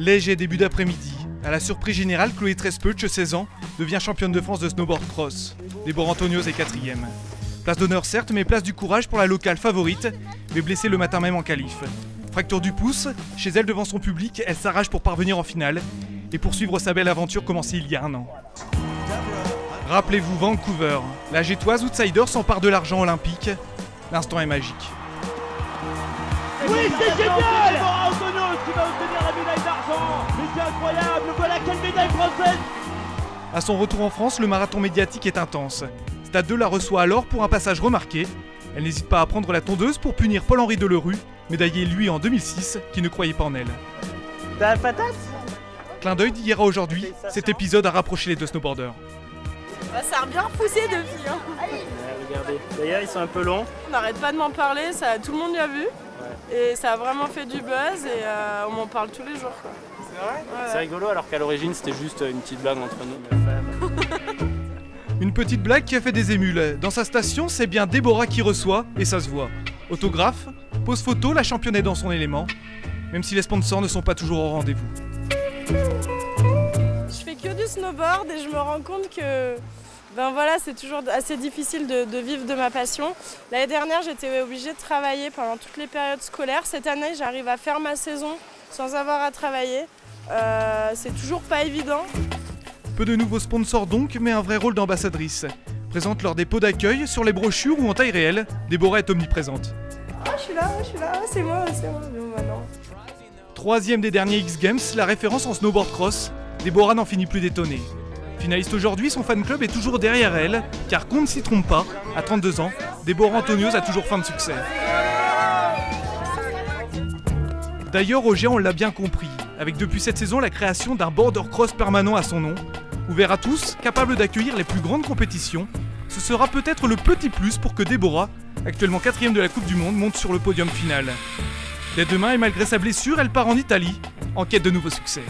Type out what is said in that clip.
Léger début d'après-midi. À la surprise générale, Chloé Trespelch, 16 ans, devient championne de France de snowboard cross. Déborah Antonios est quatrième. Place d'honneur certes, mais place du courage pour la locale favorite, mais blessée le matin même en qualif. Fracture du pouce, chez elle devant son public, elle s'arrache pour parvenir en finale et poursuivre sa belle aventure commencée il y a un an. Rappelez-vous Vancouver, la gétoise outsider s'empare de l'argent olympique. L'instant est magique. Oui, c'est génial qui va obtenir la médaille d'argent Mais c'est incroyable Voilà quelle médaille française À son retour en France, le marathon médiatique est intense. Stade 2 la reçoit alors pour un passage remarqué. Elle n'hésite pas à prendre la tondeuse pour punir Paul-Henri Delerue, médaillé lui en 2006, qui ne croyait pas en elle. T'as la patate? Clin d'œil d'hier à aujourd'hui, cet épisode a rapproché les deux snowboarders. Bah, ça a bien poussé depuis. Hein. regardez, d'ailleurs ils sont un peu longs. On n'arrête pas de m'en parler, ça, tout le monde y a vu. Et ça a vraiment fait du buzz et euh, on m'en parle tous les jours. quoi. C'est vrai? Ouais, C'est ouais. rigolo alors qu'à l'origine c'était juste une petite blague entre nous. Une petite blague qui a fait des émules. Dans sa station, c'est bien Déborah qui reçoit, et ça se voit. Autographe, pose photo, la championne est dans son élément, même si les sponsors ne sont pas toujours au rendez-vous. Je fais que du snowboard et je me rends compte que ben voilà, c'est toujours assez difficile de, de vivre de ma passion. L'année dernière, j'étais obligée de travailler pendant toutes les périodes scolaires. Cette année, j'arrive à faire ma saison sans avoir à travailler. Euh, c'est toujours pas évident. Peu de nouveaux sponsors donc, mais un vrai rôle d'ambassadrice. Présente lors des pots d'accueil, sur les brochures ou en taille réelle, Déborah est omniprésente. Ah, je suis là, je suis là, ah, c'est moi, c'est moi. Bah. Troisième des derniers X Games, la référence en snowboard cross, Déborah n'en finit plus d'étonner. Finaliste aujourd'hui, son fan club est toujours derrière elle, car qu'on ne s'y trompe pas, à 32 ans, Déborah Antonios a toujours faim de succès. D'ailleurs, au géant, on l'a bien compris, avec depuis cette saison la création d'un border cross permanent à son nom, ouvert à tous, capable d'accueillir les plus grandes compétitions, ce sera peut-être le petit plus pour que Déborah, actuellement quatrième de la Coupe du Monde, monte sur le podium final. Dès demain et malgré sa blessure, elle part en Italie, en quête de nouveaux succès.